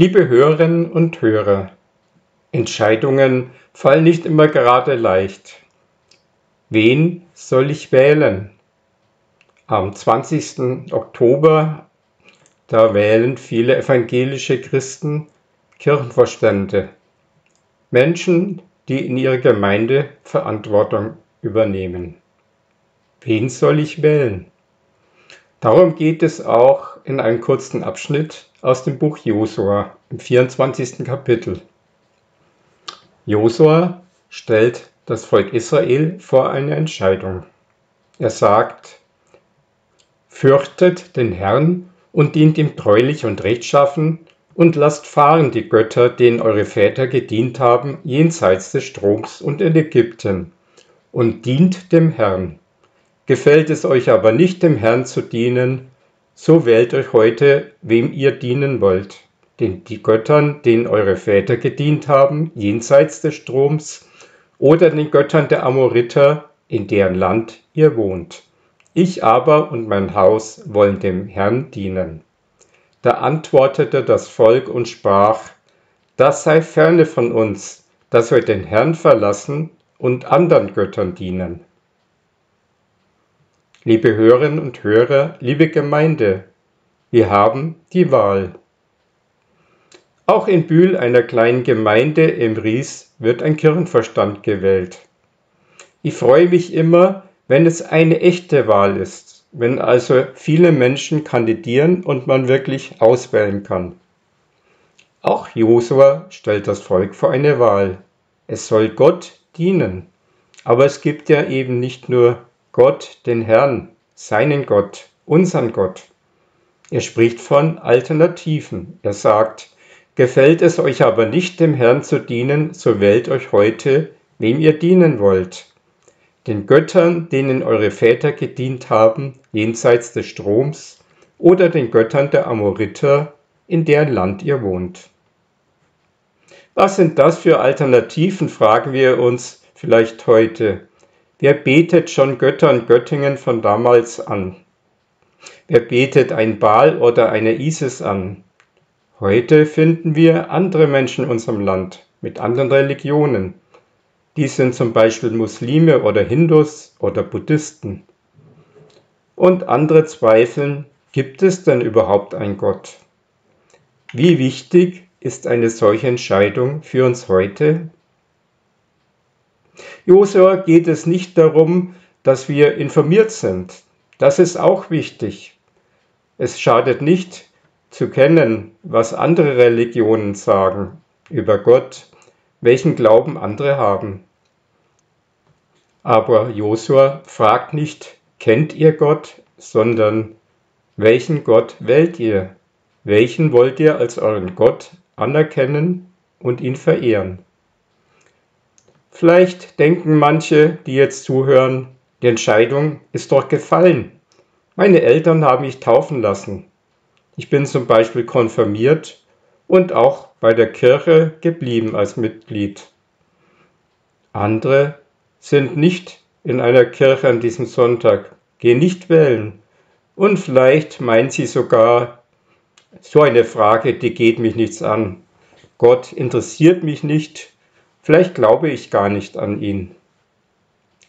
Liebe Hörerinnen und Hörer, Entscheidungen fallen nicht immer gerade leicht. Wen soll ich wählen? Am 20. Oktober, da wählen viele evangelische Christen Kirchenvorstände, Menschen, die in ihrer Gemeinde Verantwortung übernehmen. Wen soll ich wählen? Darum geht es auch in einem kurzen Abschnitt aus dem Buch Josua im 24. Kapitel. Josua stellt das Volk Israel vor eine Entscheidung. Er sagt, Fürchtet den Herrn und dient ihm treulich und rechtschaffen und lasst fahren die Götter, denen eure Väter gedient haben, jenseits des Stroms und in Ägypten, und dient dem Herrn. Gefällt es euch aber nicht, dem Herrn zu dienen, so wählt euch heute, wem ihr dienen wollt den, die Göttern, denen eure Väter gedient haben, jenseits des Stroms, oder den Göttern der Amoriter, in deren Land ihr wohnt. Ich aber und mein Haus wollen dem Herrn dienen. Da antwortete das Volk und sprach, das sei ferne von uns, dass wir den Herrn verlassen und anderen Göttern dienen. Liebe Hörerinnen und Hörer, liebe Gemeinde, wir haben die Wahl. Auch in Bühl, einer kleinen Gemeinde im Ries, wird ein Kirchenverstand gewählt. Ich freue mich immer, wenn es eine echte Wahl ist, wenn also viele Menschen kandidieren und man wirklich auswählen kann. Auch Josua stellt das Volk vor eine Wahl. Es soll Gott dienen. Aber es gibt ja eben nicht nur Gott, den Herrn, seinen Gott, unseren Gott. Er spricht von Alternativen. Er sagt, Gefällt es euch aber nicht, dem Herrn zu dienen, so wählt euch heute, wem ihr dienen wollt. Den Göttern, denen eure Väter gedient haben, jenseits des Stroms, oder den Göttern der Amoriter, in deren Land ihr wohnt. Was sind das für Alternativen, fragen wir uns vielleicht heute. Wer betet schon Götter und Göttingen von damals an? Wer betet ein Baal oder eine Isis an? Heute finden wir andere Menschen in unserem Land mit anderen Religionen. Dies sind zum Beispiel Muslime oder Hindus oder Buddhisten. Und andere zweifeln, gibt es denn überhaupt einen Gott? Wie wichtig ist eine solche Entscheidung für uns heute? Josua geht es nicht darum, dass wir informiert sind. Das ist auch wichtig. Es schadet nicht, zu kennen, was andere Religionen sagen über Gott, welchen Glauben andere haben. Aber Josua fragt nicht, kennt ihr Gott, sondern welchen Gott wählt ihr? Welchen wollt ihr als euren Gott anerkennen und ihn verehren? Vielleicht denken manche, die jetzt zuhören, die Entscheidung ist doch gefallen. Meine Eltern haben mich taufen lassen. Ich bin zum Beispiel konfirmiert und auch bei der Kirche geblieben als Mitglied. Andere sind nicht in einer Kirche an diesem Sonntag, gehen nicht wählen. Und vielleicht meinen sie sogar, so eine Frage, die geht mich nichts an. Gott interessiert mich nicht, vielleicht glaube ich gar nicht an ihn.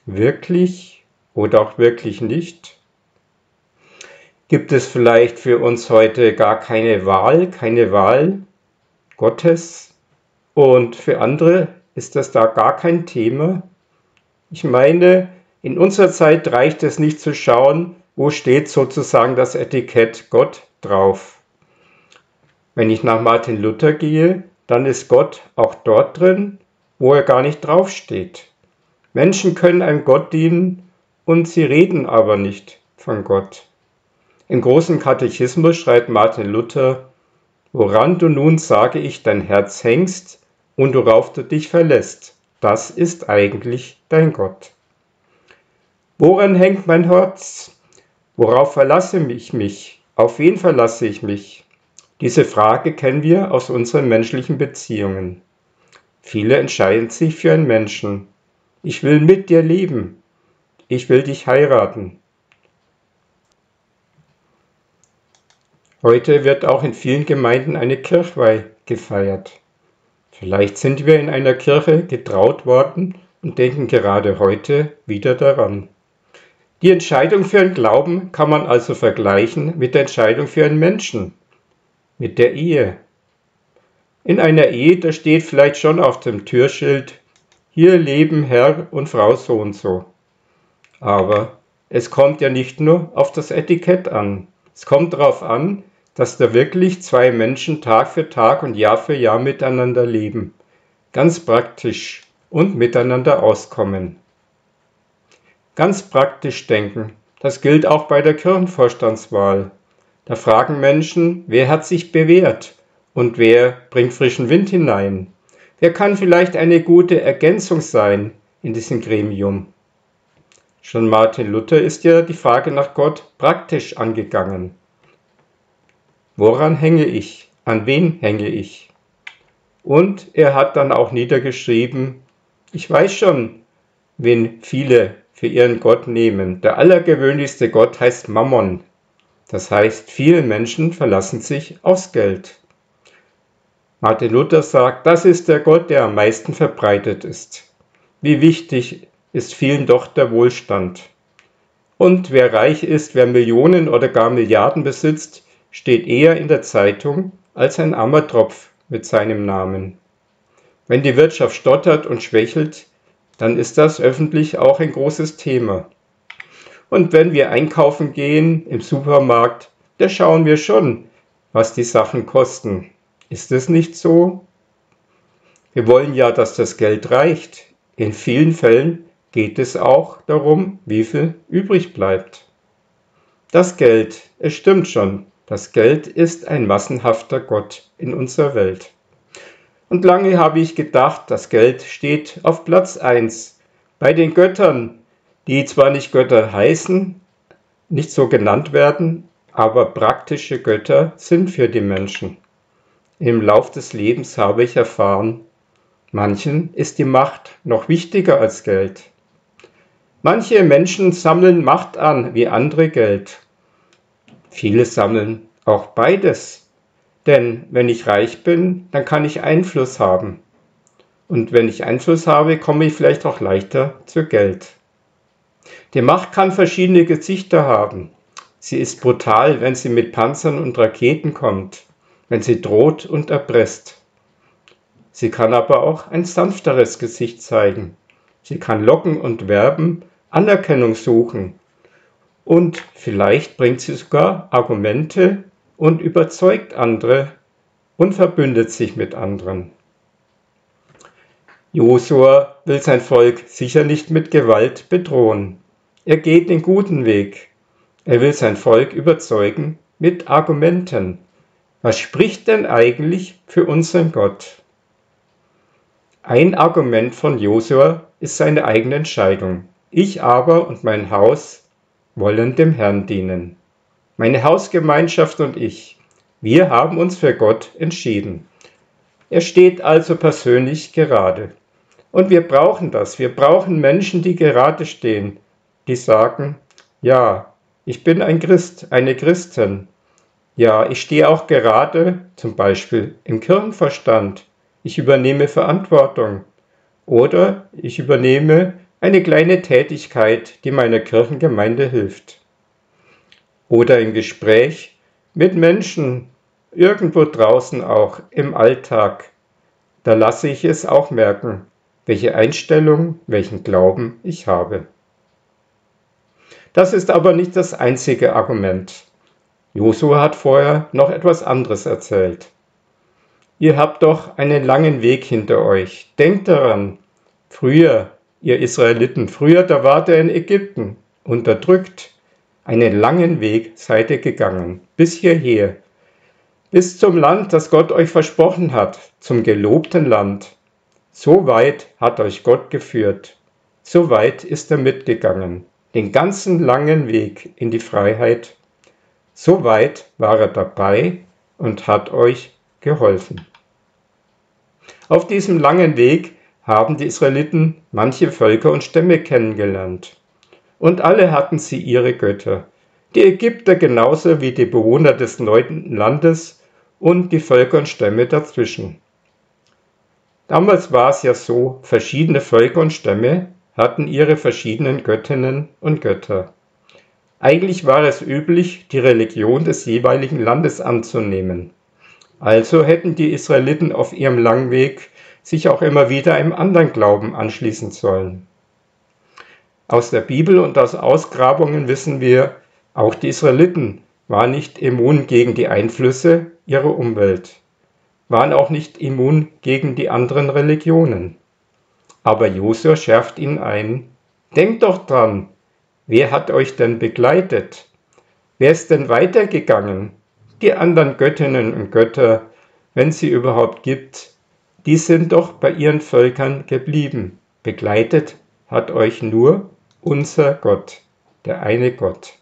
Wirklich oder auch wirklich nicht? Gibt es vielleicht für uns heute gar keine Wahl, keine Wahl Gottes? Und für andere ist das da gar kein Thema? Ich meine, in unserer Zeit reicht es nicht zu schauen, wo steht sozusagen das Etikett Gott drauf. Wenn ich nach Martin Luther gehe, dann ist Gott auch dort drin, wo er gar nicht draufsteht. Menschen können einem Gott dienen und sie reden aber nicht von Gott. Im großen Katechismus schreibt Martin Luther, woran du nun, sage ich, dein Herz hängst und worauf du dich verlässt, das ist eigentlich dein Gott. Woran hängt mein Herz? Worauf verlasse ich mich? Auf wen verlasse ich mich? Diese Frage kennen wir aus unseren menschlichen Beziehungen. Viele entscheiden sich für einen Menschen. Ich will mit dir leben. Ich will dich heiraten. Heute wird auch in vielen Gemeinden eine Kirchweih gefeiert. Vielleicht sind wir in einer Kirche getraut worden und denken gerade heute wieder daran. Die Entscheidung für einen Glauben kann man also vergleichen mit der Entscheidung für einen Menschen, mit der Ehe. In einer Ehe, da steht vielleicht schon auf dem Türschild, hier leben Herr und Frau so und so. Aber es kommt ja nicht nur auf das Etikett an. Es kommt darauf an, dass da wirklich zwei Menschen Tag für Tag und Jahr für Jahr miteinander leben. Ganz praktisch und miteinander auskommen. Ganz praktisch denken, das gilt auch bei der Kirchenvorstandswahl. Da fragen Menschen, wer hat sich bewährt und wer bringt frischen Wind hinein? Wer kann vielleicht eine gute Ergänzung sein in diesem Gremium? Schon Martin Luther ist ja die Frage nach Gott praktisch angegangen. Woran hänge ich? An wen hänge ich? Und er hat dann auch niedergeschrieben, ich weiß schon, wen viele für ihren Gott nehmen. Der allergewöhnlichste Gott heißt Mammon. Das heißt, viele Menschen verlassen sich aufs Geld. Martin Luther sagt, das ist der Gott, der am meisten verbreitet ist. Wie wichtig ist vielen doch der Wohlstand. Und wer reich ist, wer Millionen oder gar Milliarden besitzt, steht eher in der Zeitung als ein armer Tropf mit seinem Namen. Wenn die Wirtschaft stottert und schwächelt, dann ist das öffentlich auch ein großes Thema. Und wenn wir einkaufen gehen im Supermarkt, da schauen wir schon, was die Sachen kosten. Ist es nicht so? Wir wollen ja, dass das Geld reicht. In vielen Fällen geht es auch darum, wie viel übrig bleibt. Das Geld, es stimmt schon, das Geld ist ein massenhafter Gott in unserer Welt. Und lange habe ich gedacht, das Geld steht auf Platz 1 bei den Göttern, die zwar nicht Götter heißen, nicht so genannt werden, aber praktische Götter sind für die Menschen. Im Lauf des Lebens habe ich erfahren, manchen ist die Macht noch wichtiger als Geld. Manche Menschen sammeln Macht an wie andere Geld. Viele sammeln auch beides. Denn wenn ich reich bin, dann kann ich Einfluss haben. Und wenn ich Einfluss habe, komme ich vielleicht auch leichter zu Geld. Die Macht kann verschiedene Gesichter haben. Sie ist brutal, wenn sie mit Panzern und Raketen kommt, wenn sie droht und erpresst. Sie kann aber auch ein sanfteres Gesicht zeigen. Sie kann locken und werben, Anerkennung suchen. Und vielleicht bringt sie sogar Argumente und überzeugt andere und verbündet sich mit anderen. Josua will sein Volk sicher nicht mit Gewalt bedrohen. Er geht den guten Weg. Er will sein Volk überzeugen mit Argumenten. Was spricht denn eigentlich für unseren Gott? Ein Argument von Josua ist seine eigene Entscheidung. Ich aber und mein Haus wollen dem Herrn dienen. Meine Hausgemeinschaft und ich, wir haben uns für Gott entschieden. Er steht also persönlich gerade. Und wir brauchen das. Wir brauchen Menschen, die gerade stehen, die sagen, ja, ich bin ein Christ, eine Christin. Ja, ich stehe auch gerade, zum Beispiel im Kirchenverstand. Ich übernehme Verantwortung. Oder ich übernehme eine kleine Tätigkeit, die meiner Kirchengemeinde hilft oder im Gespräch mit Menschen, irgendwo draußen auch im Alltag, da lasse ich es auch merken, welche Einstellung, welchen Glauben ich habe. Das ist aber nicht das einzige Argument. Josua hat vorher noch etwas anderes erzählt. Ihr habt doch einen langen Weg hinter euch. Denkt daran, früher, ihr Israeliten, früher, da wart ihr in Ägypten, unterdrückt, einen langen Weg seid ihr gegangen, bis hierher, bis zum Land, das Gott euch versprochen hat, zum gelobten Land. So weit hat euch Gott geführt, so weit ist er mitgegangen, den ganzen langen Weg in die Freiheit. So weit war er dabei und hat euch geholfen. Auf diesem langen Weg haben die Israeliten manche Völker und Stämme kennengelernt und alle hatten sie ihre Götter. Die Ägypter genauso wie die Bewohner des neuen Landes und die Völker und Stämme dazwischen. Damals war es ja so, verschiedene Völker und Stämme hatten ihre verschiedenen Göttinnen und Götter. Eigentlich war es üblich, die Religion des jeweiligen Landes anzunehmen. Also hätten die Israeliten auf ihrem langen Weg sich auch immer wieder einem anderen Glauben anschließen sollen. Aus der Bibel und aus Ausgrabungen wissen wir, auch die Israeliten waren nicht immun gegen die Einflüsse ihrer Umwelt, waren auch nicht immun gegen die anderen Religionen. Aber Josua schärft ihnen ein, denkt doch dran, wer hat euch denn begleitet? Wer ist denn weitergegangen? Die anderen Göttinnen und Götter, wenn sie überhaupt gibt, die sind doch bei ihren Völkern geblieben. Begleitet hat euch nur unser Gott, der eine Gott.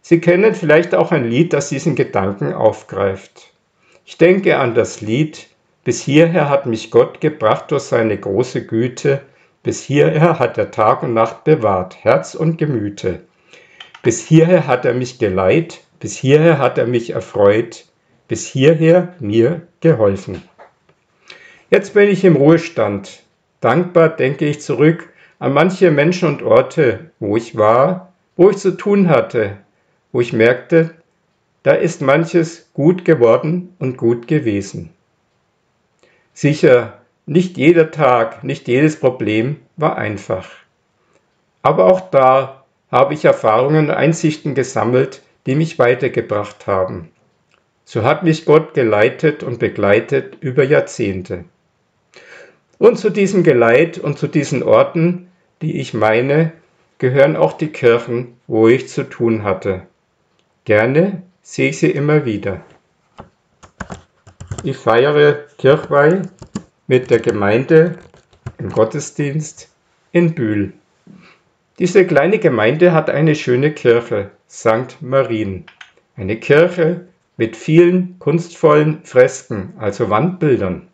Sie kennen vielleicht auch ein Lied, das diesen Gedanken aufgreift. Ich denke an das Lied Bis hierher hat mich Gott gebracht durch seine große Güte, bis hierher hat er Tag und Nacht bewahrt, Herz und Gemüte. Bis hierher hat er mich geleit, bis hierher hat er mich erfreut, bis hierher mir geholfen. Jetzt bin ich im Ruhestand. Dankbar denke ich zurück an manche Menschen und Orte, wo ich war, wo ich zu tun hatte, wo ich merkte, da ist manches gut geworden und gut gewesen. Sicher, nicht jeder Tag, nicht jedes Problem war einfach. Aber auch da habe ich Erfahrungen und Einsichten gesammelt, die mich weitergebracht haben. So hat mich Gott geleitet und begleitet über Jahrzehnte. Und zu diesem Geleit und zu diesen Orten die ich meine, gehören auch die Kirchen, wo ich zu tun hatte. Gerne sehe ich sie immer wieder. Ich feiere Kirchweih mit der Gemeinde im Gottesdienst in Bühl. Diese kleine Gemeinde hat eine schöne Kirche, St. Marien. Eine Kirche mit vielen kunstvollen Fresken, also Wandbildern.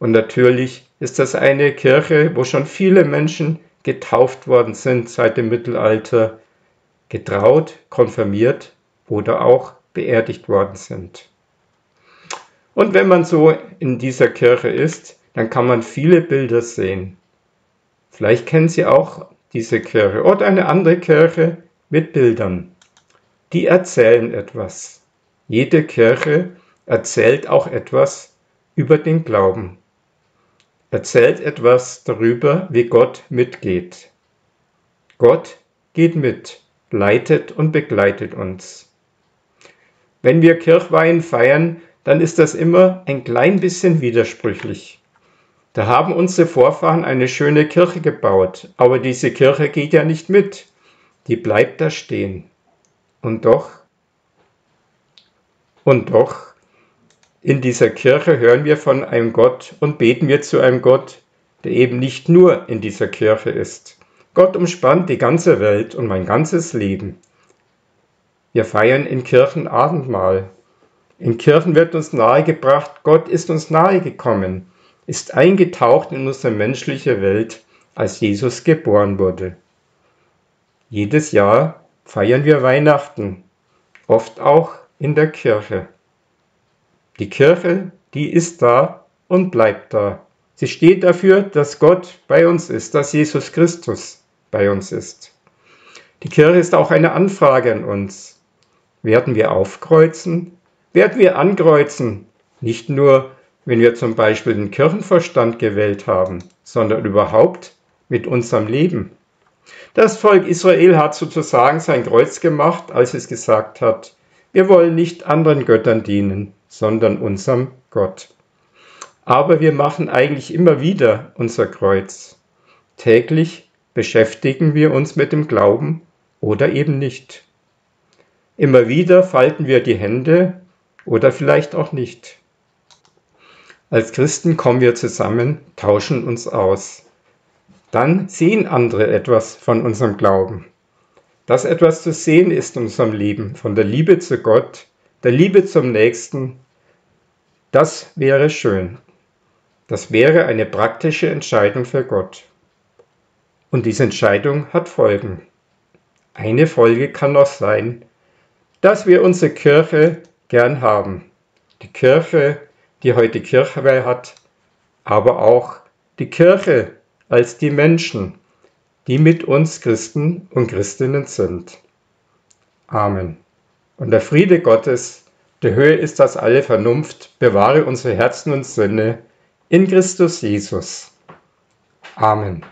Und natürlich ist das eine Kirche, wo schon viele Menschen getauft worden sind seit dem Mittelalter, getraut, konfirmiert oder auch beerdigt worden sind. Und wenn man so in dieser Kirche ist, dann kann man viele Bilder sehen. Vielleicht kennen Sie auch diese Kirche oder eine andere Kirche mit Bildern. Die erzählen etwas. Jede Kirche erzählt auch etwas über den Glauben erzählt etwas darüber, wie Gott mitgeht. Gott geht mit, leitet und begleitet uns. Wenn wir Kirchweihen feiern, dann ist das immer ein klein bisschen widersprüchlich. Da haben unsere Vorfahren eine schöne Kirche gebaut, aber diese Kirche geht ja nicht mit, die bleibt da stehen. Und doch, und doch in dieser Kirche hören wir von einem Gott und beten wir zu einem Gott, der eben nicht nur in dieser Kirche ist. Gott umspannt die ganze Welt und mein ganzes Leben. Wir feiern in Kirchen Abendmahl. In Kirchen wird uns nahegebracht, Gott ist uns nahegekommen, ist eingetaucht in unsere menschliche Welt, als Jesus geboren wurde. Jedes Jahr feiern wir Weihnachten, oft auch in der Kirche. Die Kirche, die ist da und bleibt da. Sie steht dafür, dass Gott bei uns ist, dass Jesus Christus bei uns ist. Die Kirche ist auch eine Anfrage an uns. Werden wir aufkreuzen? Werden wir ankreuzen? Nicht nur, wenn wir zum Beispiel den Kirchenverstand gewählt haben, sondern überhaupt mit unserem Leben. Das Volk Israel hat sozusagen sein Kreuz gemacht, als es gesagt hat, wir wollen nicht anderen Göttern dienen, sondern unserem Gott. Aber wir machen eigentlich immer wieder unser Kreuz. Täglich beschäftigen wir uns mit dem Glauben oder eben nicht. Immer wieder falten wir die Hände oder vielleicht auch nicht. Als Christen kommen wir zusammen, tauschen uns aus. Dann sehen andere etwas von unserem Glauben. Dass etwas zu sehen ist in unserem Leben, von der Liebe zu Gott, der Liebe zum Nächsten das wäre schön. Das wäre eine praktische Entscheidung für Gott. Und diese Entscheidung hat Folgen. Eine Folge kann noch sein, dass wir unsere Kirche gern haben. Die Kirche, die heute Kirchweih hat, aber auch die Kirche als die Menschen, die mit uns Christen und Christinnen sind. Amen. Und der Friede Gottes, der höher ist als alle Vernunft, bewahre unsere Herzen und Sinne in Christus Jesus. Amen.